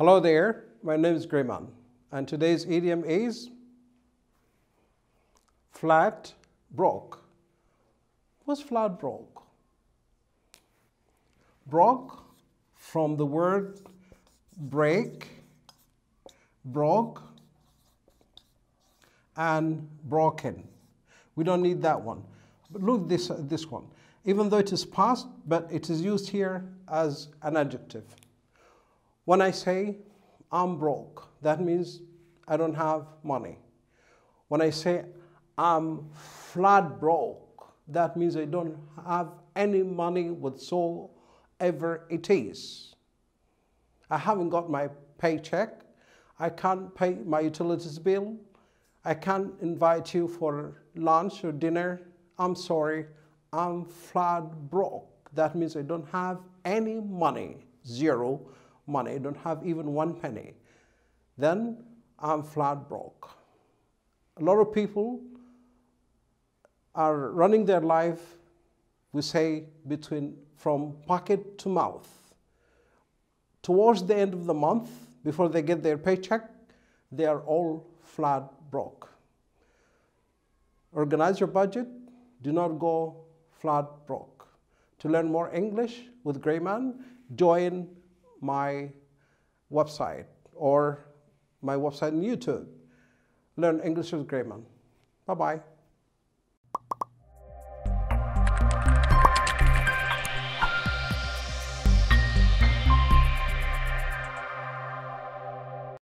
Hello there, my name is Grayman, and today's idiom is flat broke. What's flat broke? Broke from the word break, broke, and broken. We don't need that one. But look this, this one. Even though it is past, but it is used here as an adjective. When I say I'm broke, that means I don't have money. When I say I'm flat broke, that means I don't have any money whatsoever it is. I haven't got my paycheck. I can't pay my utilities bill. I can't invite you for lunch or dinner. I'm sorry, I'm flat broke. That means I don't have any money, zero money. Don't have even one penny. Then I'm flat broke. A lot of people are running their life, we say, between from pocket to mouth. Towards the end of the month, before they get their paycheck, they are all flat broke. Organize your budget. Do not go flat broke. To learn more English with Grayman, join my website or my website on YouTube. Learn English with Grayman. Bye-bye.